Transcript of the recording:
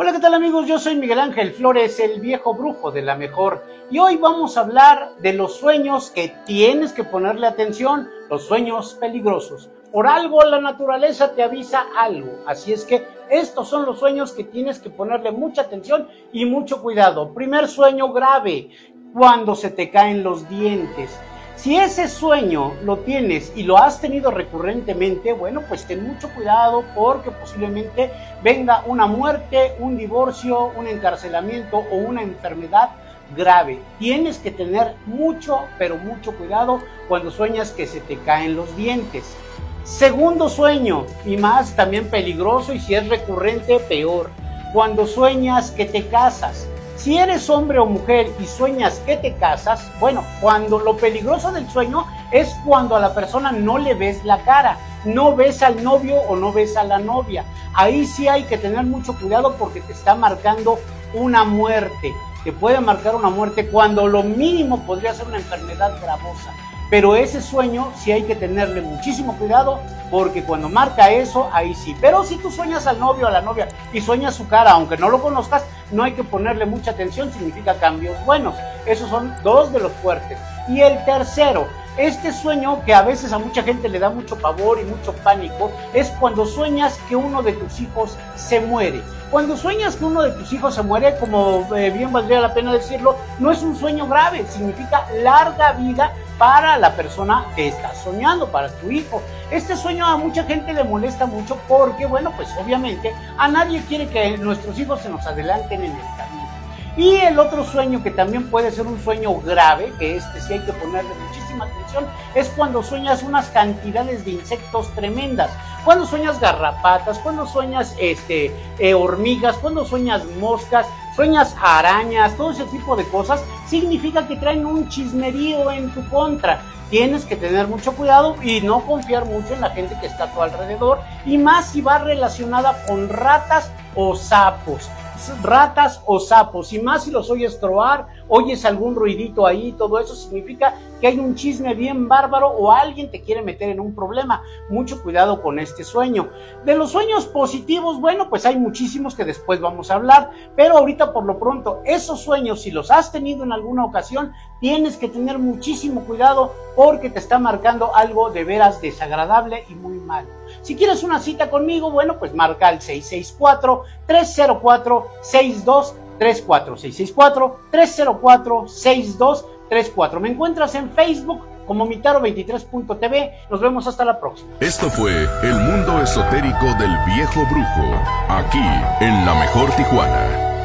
Hola, ¿qué tal amigos? Yo soy Miguel Ángel Flores, el viejo brujo de la mejor. Y hoy vamos a hablar de los sueños que tienes que ponerle atención, los sueños peligrosos. Por algo la naturaleza te avisa algo. Así es que estos son los sueños que tienes que ponerle mucha atención y mucho cuidado. Primer sueño grave, cuando se te caen los dientes. Si ese sueño lo tienes y lo has tenido recurrentemente, bueno, pues ten mucho cuidado porque posiblemente venga una muerte, un divorcio, un encarcelamiento o una enfermedad grave. Tienes que tener mucho, pero mucho cuidado cuando sueñas que se te caen los dientes. Segundo sueño, y más también peligroso, y si es recurrente, peor. Cuando sueñas que te casas. Si eres hombre o mujer y sueñas que te casas, bueno, cuando lo peligroso del sueño es cuando a la persona no le ves la cara, no ves al novio o no ves a la novia. Ahí sí hay que tener mucho cuidado porque te está marcando una muerte. Te puede marcar una muerte cuando lo mínimo podría ser una enfermedad gravosa. Pero ese sueño sí hay que tenerle muchísimo cuidado porque cuando marca eso, ahí sí. Pero si tú sueñas al novio o a la novia y sueñas su cara, aunque no lo conozcas, no hay que ponerle mucha atención, significa cambios buenos. Esos son dos de los fuertes. Y el tercero, este sueño que a veces a mucha gente le da mucho pavor y mucho pánico, es cuando sueñas que uno de tus hijos se muere. Cuando sueñas que uno de tus hijos se muere, como eh, bien valdría la pena decirlo, no es un sueño grave, significa larga vida para la persona que está soñando, para tu hijo. Este sueño a mucha gente le molesta mucho porque, bueno, pues obviamente a nadie quiere que nuestros hijos se nos adelanten en el camino. Y el otro sueño que también puede ser un sueño grave, que este sí hay que ponerle muchísima atención, es cuando sueñas unas cantidades de insectos tremendas. Cuando sueñas garrapatas, cuando sueñas este, eh, hormigas, cuando sueñas moscas, sueñas arañas, todo ese tipo de cosas, significa que traen un chismerío en tu contra. Tienes que tener mucho cuidado y no confiar mucho en la gente que está a tu alrededor, y más si va relacionada con ratas o sapos ratas o sapos, y más si los oyes troar, oyes algún ruidito ahí, todo eso significa que hay un chisme bien bárbaro o alguien te quiere meter en un problema. Mucho cuidado con este sueño. De los sueños positivos, bueno, pues hay muchísimos que después vamos a hablar, pero ahorita por lo pronto, esos sueños, si los has tenido en alguna ocasión, tienes que tener muchísimo cuidado porque te está marcando algo de veras desagradable y muy malo. Si quieres una cita conmigo, bueno, pues marca al 664-304-6234. 664-304-6234. Me encuentras en Facebook como Mitaro23.tv. Nos vemos hasta la próxima. Esto fue El Mundo Esotérico del Viejo Brujo, aquí en La Mejor Tijuana.